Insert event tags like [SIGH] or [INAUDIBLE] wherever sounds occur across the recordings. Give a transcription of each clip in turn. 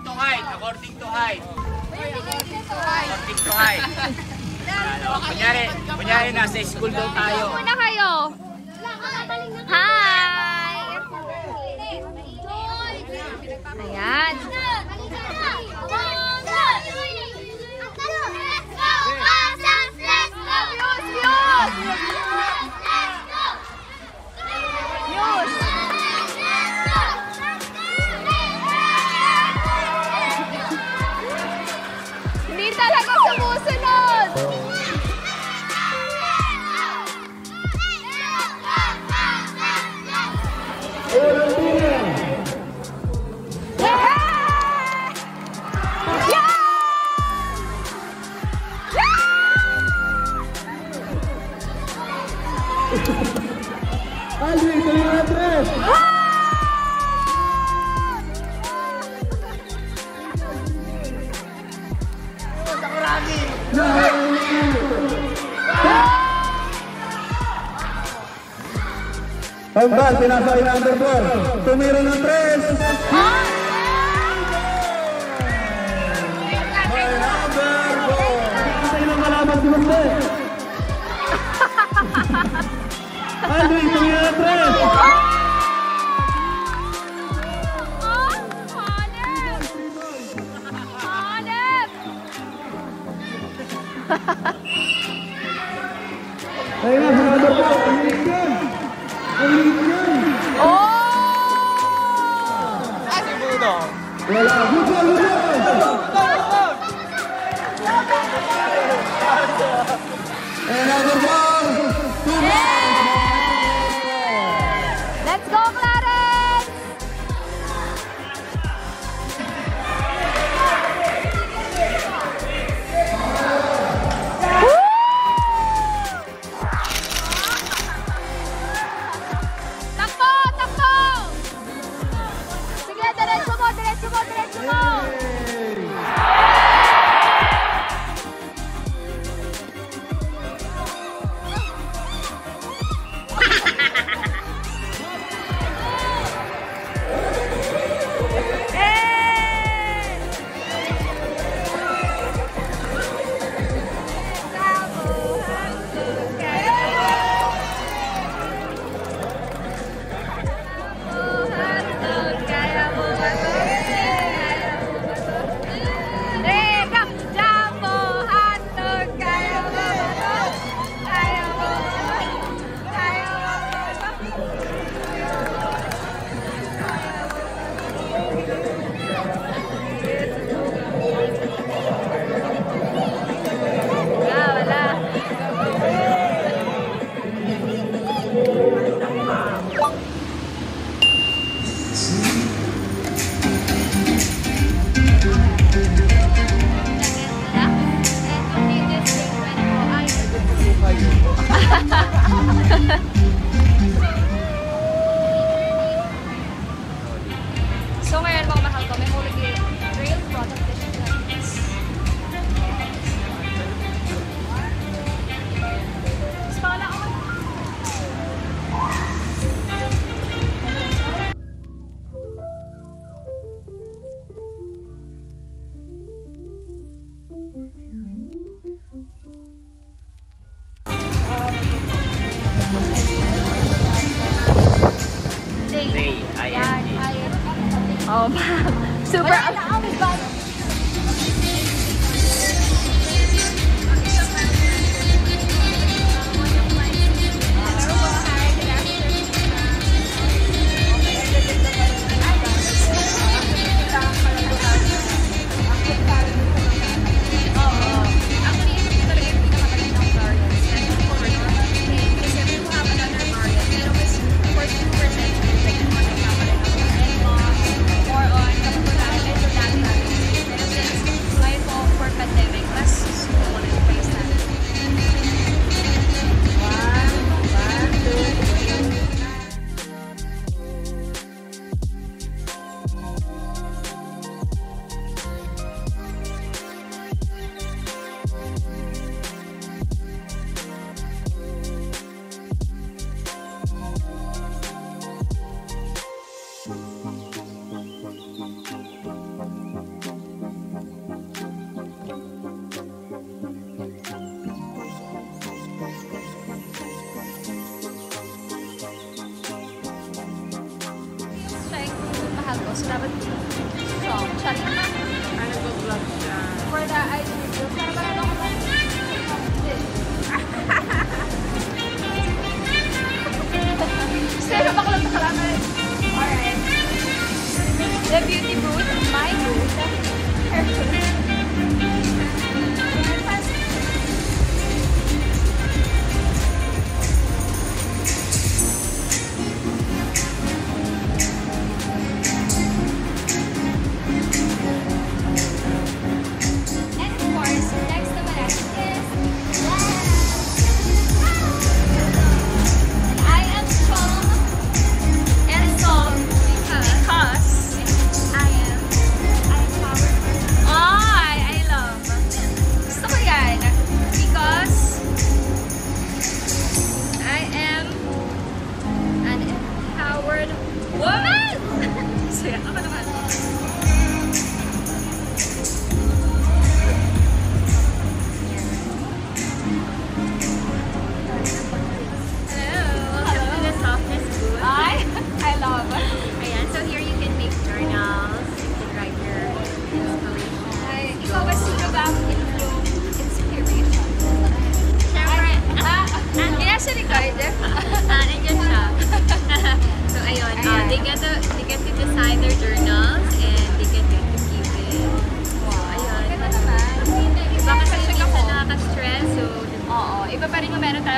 According to height, according to height. According to height. Ano, kunyari, kunyari nasa school daw tayo. Muna kayo. Hi! Ayan. Hindi akin. Ang ball, pinasa yung number 4. Tumira ng 3. Ah! Andre, tumira ng 3. 내가 들어가서 올리금 올리금 오 아직 무더 내가 후자 후자 내가 Super. i'm song? Chutney. And a good. For the ice.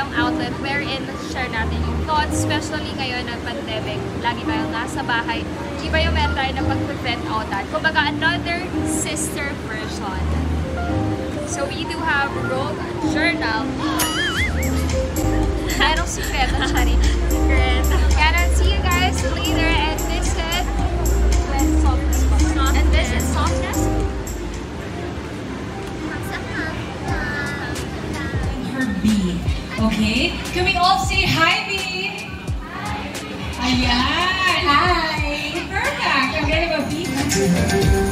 Tayong outlet wherein share natin yung thoughts, especially ngayon ng pandemic. Lagi tayong nasa bahay. Iba yung meron tayo na pag-prevent outan. Kumbaga, another sister version. So, we do have Rogue Journal. [LAUGHS] Merong sikreto, Charit. secret. And I'll see you guys later and visit Softness. And visit Softness. her B. Okay. Can we all say hi, B? Hi. Ayan. Hi. Perfect. I'm getting a B.